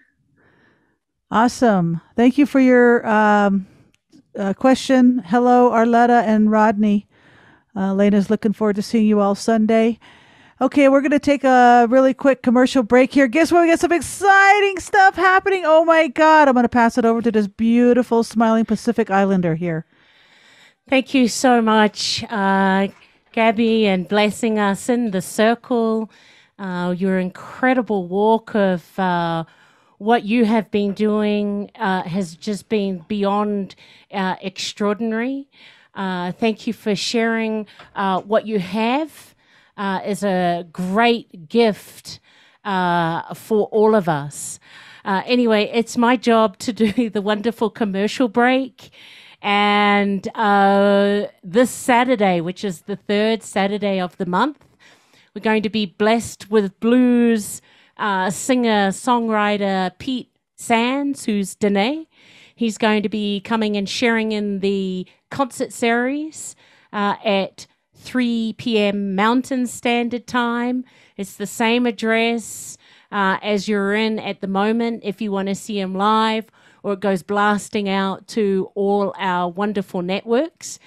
Speaker 2: Awesome. Thank you for your um, uh, question. Hello, Arletta and Rodney. Uh, Lena's looking forward to seeing you all Sunday. Okay, we're going to take a really quick commercial break here. Guess what? We got some exciting stuff happening. Oh my God. I'm going to pass it over to this beautiful, smiling Pacific Islander here.
Speaker 10: Thank you so much, uh, Gabi, and blessing us in the circle uh, your incredible walk of uh, what you have been doing uh, has just been beyond uh, extraordinary. Uh, thank you for sharing uh, what you have is a great gift for all of us. anyway, it's my job to do the wonderful commercial break. And this Saturday, which is the third Saturday of the month, we're going to be blessed with blues uh, singer songwriter Pete Sands, who's Dene. He's going to be coming and sharing in the concert series uh, at 3 p.m. Mountain Standard Time. It's the same address uh, as you're in at the moment if you want to see him live, or it goes blasting out to all our wonderful networks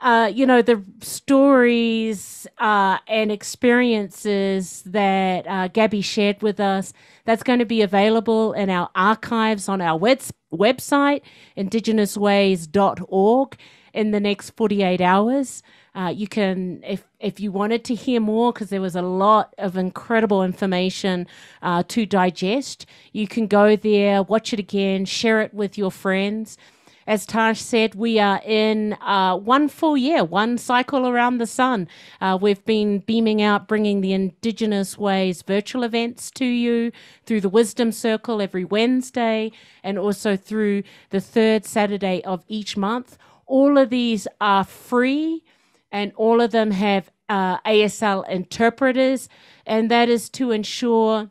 Speaker 10: uh, you know, the stories uh, and experiences that uh, Gabi shared with us, that's going to be available in our archives on our web- website, indigenousways.org, in the next 48 hours. Uh, you can, if if you wanted to hear more, because there was a lot of incredible information uh, to digest, you can go there, watch it again, share it with your friends as Tash said, we are in uh, one full year, one cycle around the sun. Uh, we've been beaming out, bringing the Indigenous Ways virtual events to you through the Wisdom Circle every Wednesday and also through the third Saturday of each month. All of these are free and all of them have uh, ASL interpreters, and that is to ensure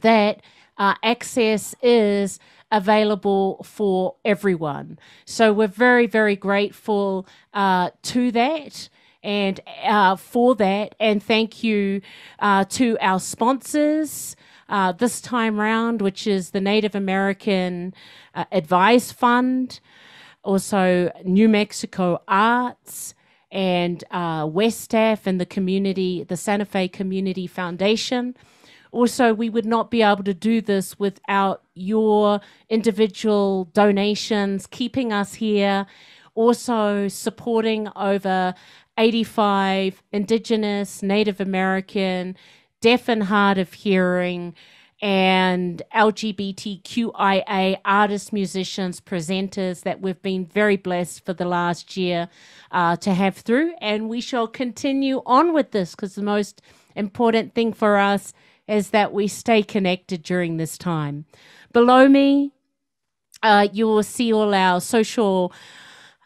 Speaker 10: that uh, access is available for everyone. So we're very, very grateful uh, to that and uh, for that. And thank you uh, to our sponsors. Uh, this time round, which is the Native American uh, Advice Fund, also New Mexico Arts, and uh, WESTAF and the community, the Santa Fe Community Foundation. Also, we would not be able to do this without your individual donations, keeping us here, also supporting over 85 Indigenous, Native American, deaf and hard of hearing, and LGBTQIA artists, musicians, presenters that we've been very blessed for the last year uh, to have through. And we shall continue on with this because the most important thing for us is that we stay connected during this time. Below me, uh, you will see all our social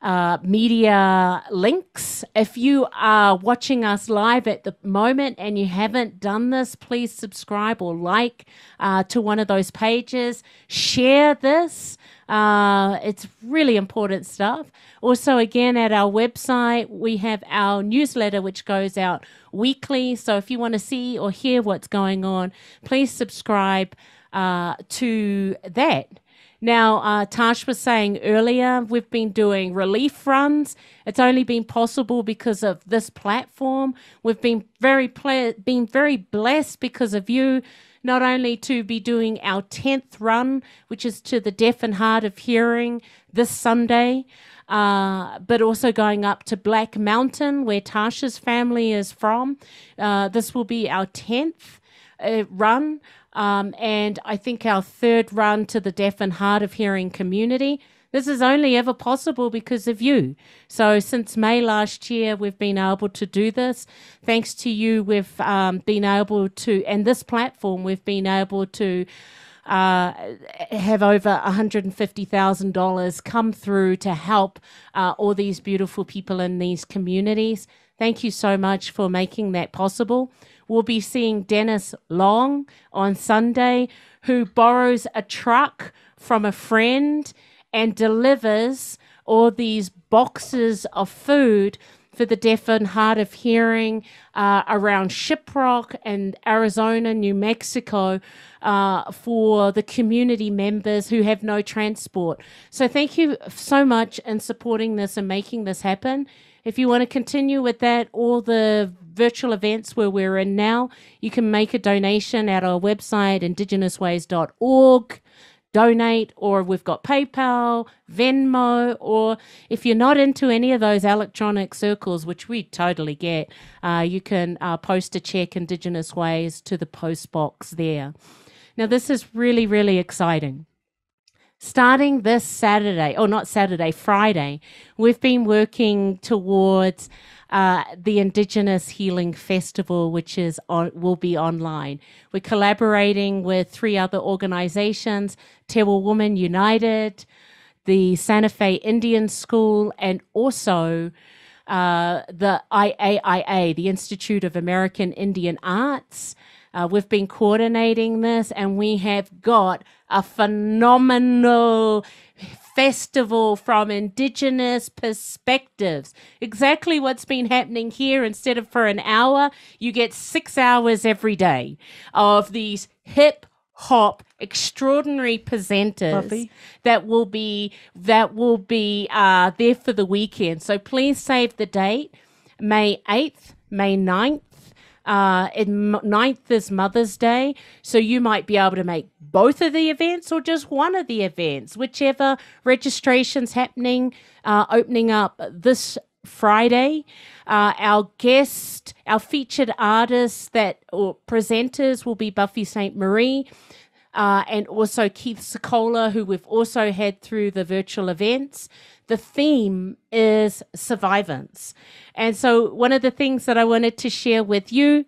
Speaker 10: uh, media links. If you are watching us live at the moment and you haven't done this, please subscribe or like uh, to one of those pages. Share this Uh, it's really important stuff. Also, again, at our website, we have our newsletter, which goes out weekly. So if you want to see or hear what's going on, please subscribe uh, to that. Now, uh, Tash was saying earlier, we've been doing relief runs. It's only been possible because of this platform. We've been very been very blessed because of you, not only to be doing our tenth run, which is to the deaf and hard of hearing this Sunday, uh, but also going up to Black Mountain, where Tasha's family is from. Uh, this will be our tenth uh, run. Um, and I think our third run to the deaf and hard of hearing community. This is only ever possible because of you. So, since May last year, we've been able to do this. Thanks to you, we've um, been able to, and this platform, we've been able to uh, have over $150,000 come through to help uh, all these beautiful people in these communities. Thank you so much for making that possible. We'll be seeing Dennis Long on Sunday, who borrows a truck from a friend and delivers all these boxes of food for the deaf and hard of hearing uh, around Shiprock and Arizona, New Mexico, uh, for the community members who have no transport. So, thank you so much in supporting this and making this happen. If you want to continue with that, all the virtual events where we're in now, you can make a donation at our website, indigenousways.org. Donate, or we've got PayPal, Venmo, or if you're not into any of those electronic circles, which we totally get, uh, you can uh, post a check Indigenous Ways to the post box there. Now, this is really, really exciting starting this Saturday, or not Saturday, Friday, we've been working towards uh, the Indigenous Healing Festival, which is on, will be online. We're collaborating with three other organizations: Tewa Women United, the Santa Fe Indian School, and also. Uh, the IAIA, the Institute of American Indian Arts. Uh, we've been coordinating this and we have got a phenomenal festival from indigenous perspectives. Exactly what's been happening here. Instead of for an hour, you get six hours every day of these hip hop extraordinary presenters that will be that will be uh, there for the weekend. So please save the date, May 8th, May 9th, uh, in ninth is Mother's Day, so you might be able to make both of the events or just one of the events, whichever registration's happening, uh, opening up this Friday. Uh, our guest, our featured artists that or presenters will be Buffy Sainte-Marie. Uh, and also Keith Secola, who we've also had through the virtual events. The theme is survivance. And so, one of the things that I wanted to share with you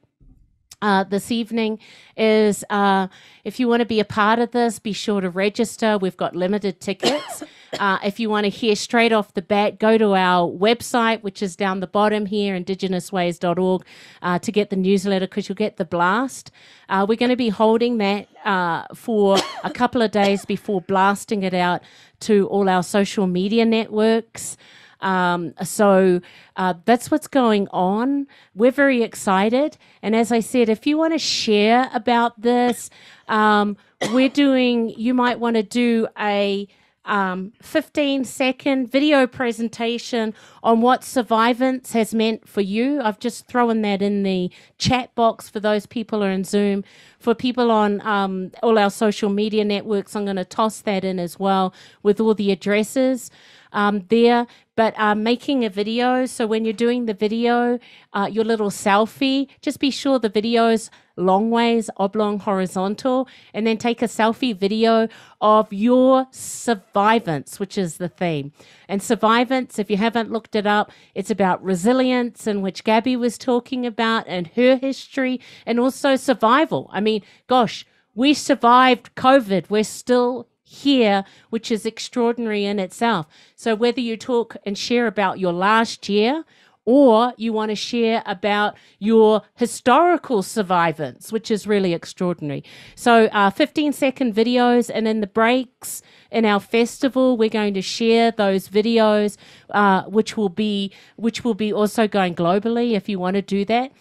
Speaker 10: uh, this evening is uh, if you want to be a part of this, be sure to register. We've got limited tickets. Uh, if you want to hear straight off the bat, go to our website, which is down the bottom here, indigenousways.org, uh, to get the newsletter because you'll get the blast. Uh, we're going to be holding that uh, for a couple of days before blasting it out to all our social media networks. Um, so uh, that's what's going on. We're very excited. And as I said, if you want to share about this, um, we're doing, you might want to do a um, 15 second video presentation on what survivance has meant for you. I've just thrown that in the chat box for those people are in Zoom. For people on um, all our social media networks, I'm going to toss that in as well with all the addresses um, there. But uh, making a video, so when you're doing the video, uh, your little selfie, just be sure the video's long ways, oblong, horizontal, and then take a selfie video of your survivance, which is the theme. And survivance, if you haven't looked it up, it's about resilience, in which Gabi was talking about, and her history, and also survival. I mean, gosh, we survived COVID. We're still here, which is extraordinary in itself. So, whether you talk and share about your last year, or you want to share about your historical survivance, which is really extraordinary. So, uh, 15 second videos, and in the breaks, in our festival. We're going to share those videos, uh, which will be which will be also going globally if you want to do that.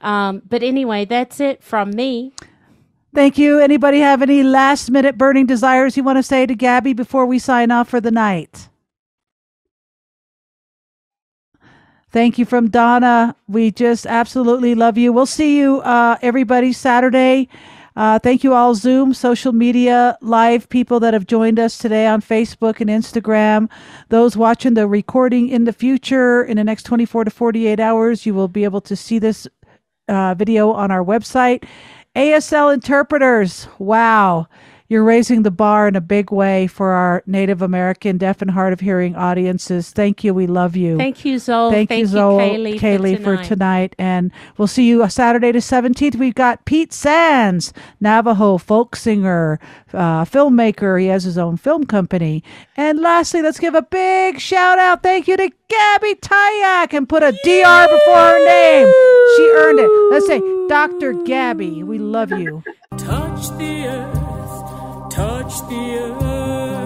Speaker 10: Um, but anyway, that's it from me.
Speaker 2: Thank you. Anybody have any last minute burning desires you want to say to Gabi before we sign off for the night? Thank you from Donna. We just absolutely love you. We'll see you, uh, everybody, Saturday. Uh, thank you all, Zoom, social media, live people that have joined us today on Facebook and Instagram. Those watching the recording in the future, in the next 24 to 48 hours, you will be able to see this uh, video on our website. ASL interpreters, wow. You're raising the bar in a big way for our Native American deaf and hard of hearing audiences. Thank you. We love you.
Speaker 10: Thank you, Zoe.
Speaker 2: Thank,
Speaker 10: Thank
Speaker 2: you,
Speaker 10: you,
Speaker 2: Zoe,
Speaker 10: Kaylee, for
Speaker 2: Kaylee, for
Speaker 10: tonight.
Speaker 2: tonight. And we'll see you Saturday the 17th. We've got Pete Sands, Navajo folk singer, uh, filmmaker. He has his own film company. And lastly, let's give a big shout out. Thank you to Gabi Tayac and put a DR before her name. She earned it. Let's say, Dr. Gabi, we love you.
Speaker 1: Touch the earth, touch the earth.